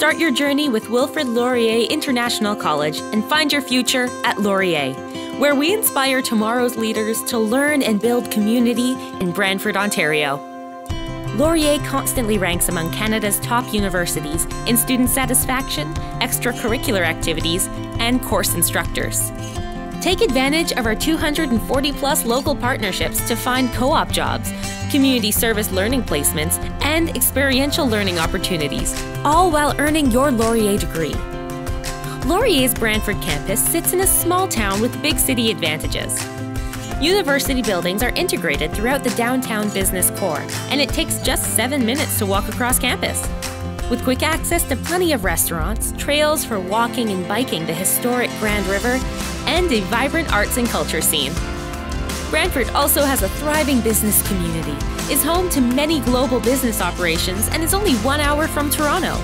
Start your journey with Wilfrid Laurier International College and find your future at Laurier, where we inspire tomorrow's leaders to learn and build community in Brantford, Ontario. Laurier constantly ranks among Canada's top universities in student satisfaction, extracurricular activities, and course instructors. Take advantage of our 240 plus local partnerships to find co op jobs, community service learning placements, and experiential learning opportunities, all while earning your Laurier degree. Laurier's Brantford campus sits in a small town with big city advantages. University buildings are integrated throughout the downtown business core, and it takes just seven minutes to walk across campus. With quick access to plenty of restaurants, trails for walking and biking the historic Grand River, and a vibrant arts and culture scene. Brantford also has a thriving business community, is home to many global business operations, and is only one hour from Toronto.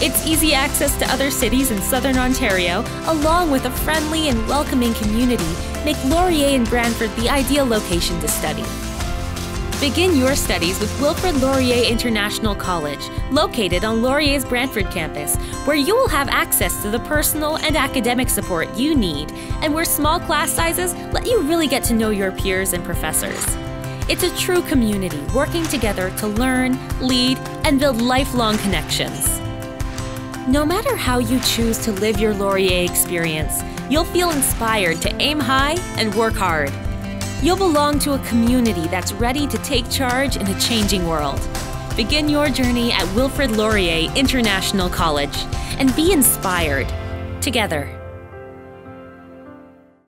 Its easy access to other cities in southern Ontario, along with a friendly and welcoming community, make Laurier and Brantford the ideal location to study. Begin your studies with Wilfrid Laurier International College, located on Laurier's Brantford campus, where you will have access to the personal and academic support you need, and where small class sizes let you really get to know your peers and professors. It's a true community working together to learn, lead, and build lifelong connections. No matter how you choose to live your Laurier experience, you'll feel inspired to aim high and work hard. You'll belong to a community that's ready to take charge in a changing world. Begin your journey at Wilfrid Laurier International College and be inspired together.